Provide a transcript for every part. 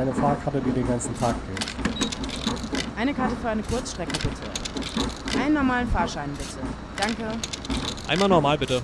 Eine Fahrkarte, die den ganzen Tag gilt. Eine Karte für eine Kurzstrecke, bitte. Einen normalen Fahrschein, bitte. Danke. Einmal normal, bitte.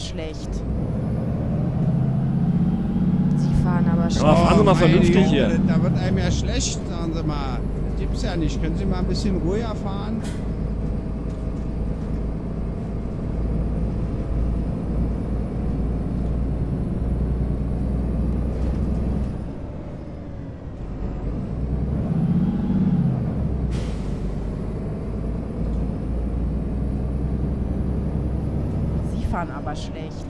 Schlecht. Sie fahren aber schlecht. Aber fahren Sie mal vernünftig hier. Da wird einem ja schlecht, sagen Sie mal. Das gibt's ja nicht. Können Sie mal ein bisschen ruhiger fahren? Sie fahren aber schlecht.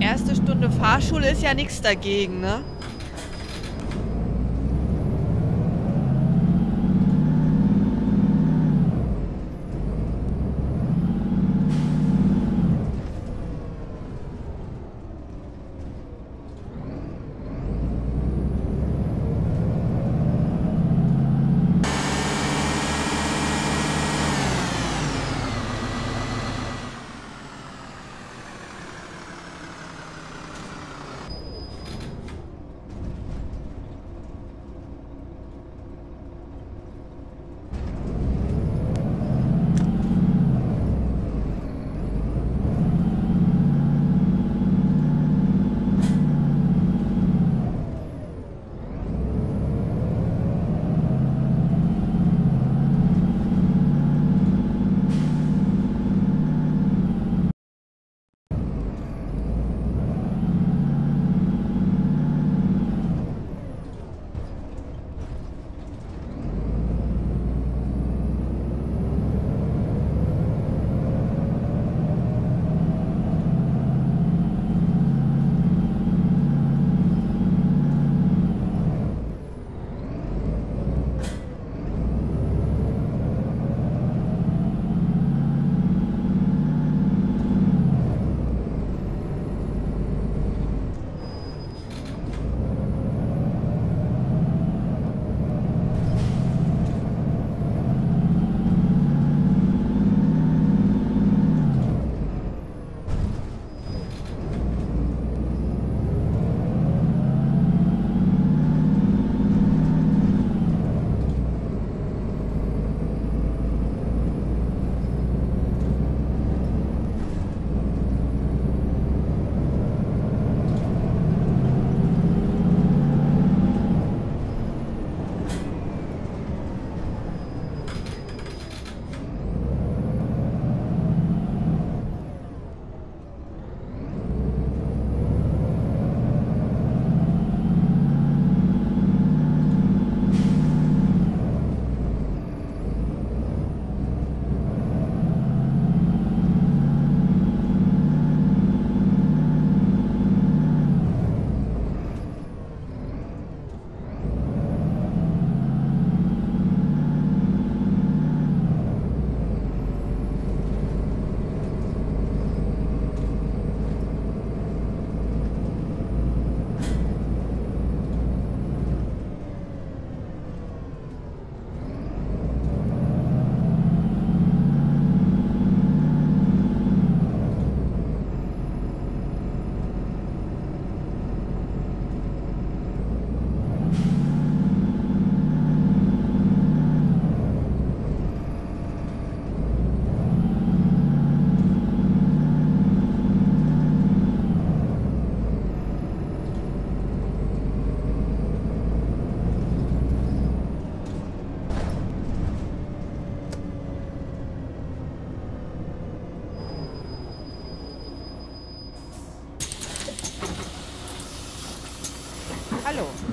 Erste Stunde Fahrschule ist ja nichts dagegen, ne?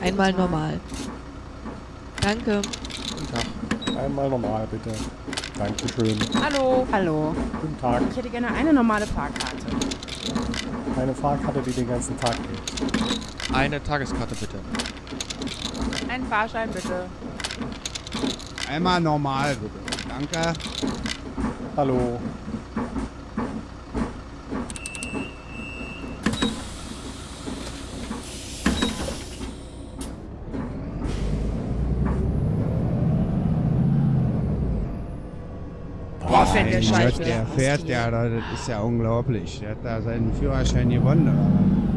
Einmal normal. Danke. Guten Tag. Einmal normal, bitte. Dankeschön. Hallo. Hallo. Guten Tag. Ich hätte gerne eine normale Fahrkarte. Eine Fahrkarte, die den ganzen Tag geht. Eine Tageskarte bitte. Ein Fahrschein bitte. Einmal normal, bitte. Danke. Hallo. Fährt der Scheiße. Der fährt ja, das ist ja unglaublich. Der hat da seinen Führerschein gewonnen,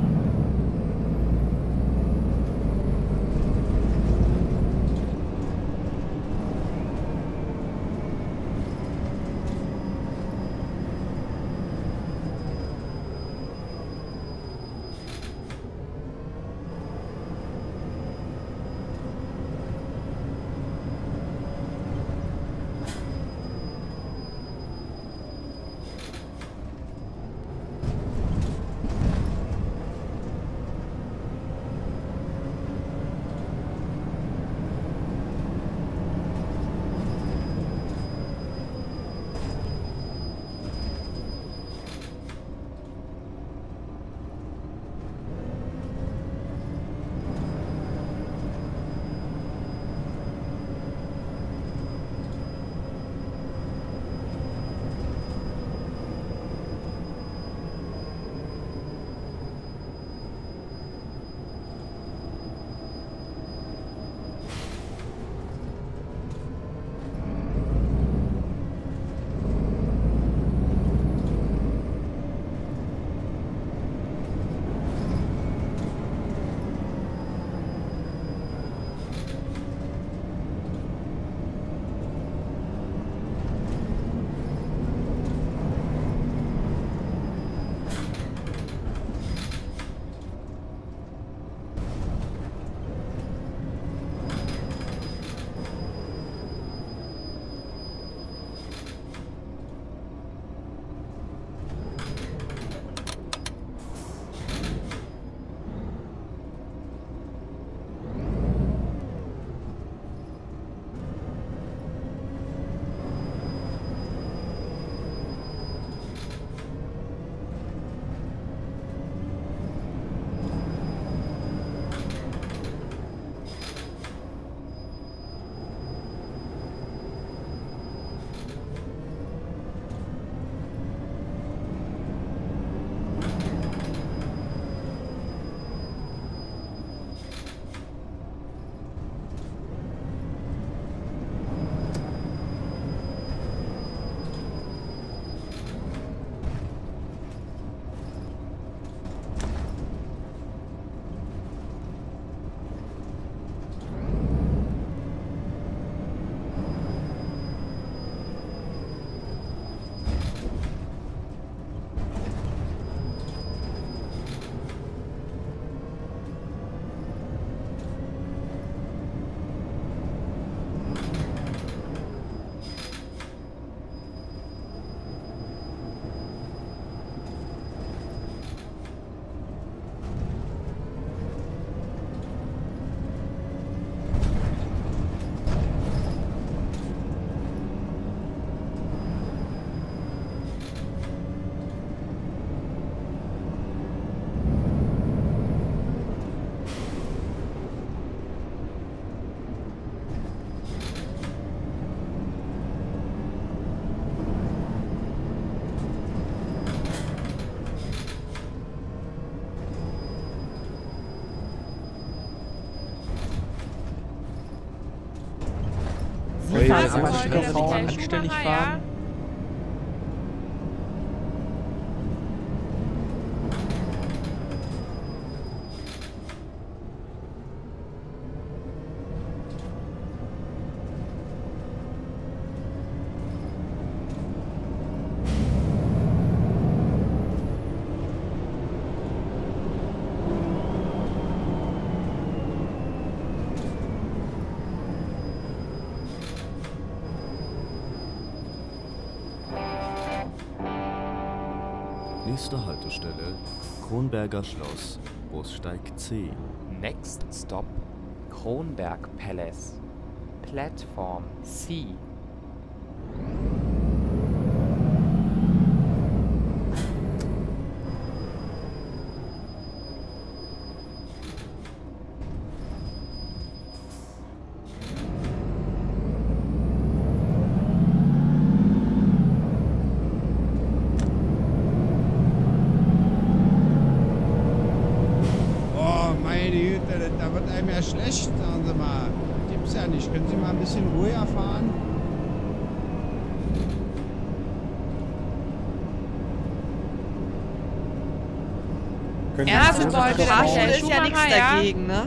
ich Raum. gleich anständig fahren. Nächste Haltestelle Kronberger Schloss, Bussteig 10. Next stop Kronberg Palace. Platform C. Oh, meine Güte, da wird einem ja schlecht, sagen Sie mal. Gibt's ja nicht. Können Sie mal ein bisschen ruhiger fahren? Können dass schauen? Fahrschule der ist ja nichts ja? dagegen, ne?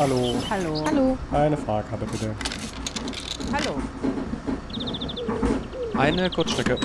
Hallo. Hallo. Hallo. Eine Fahrkarte bitte. Hallo. Eine Kurzstrecke.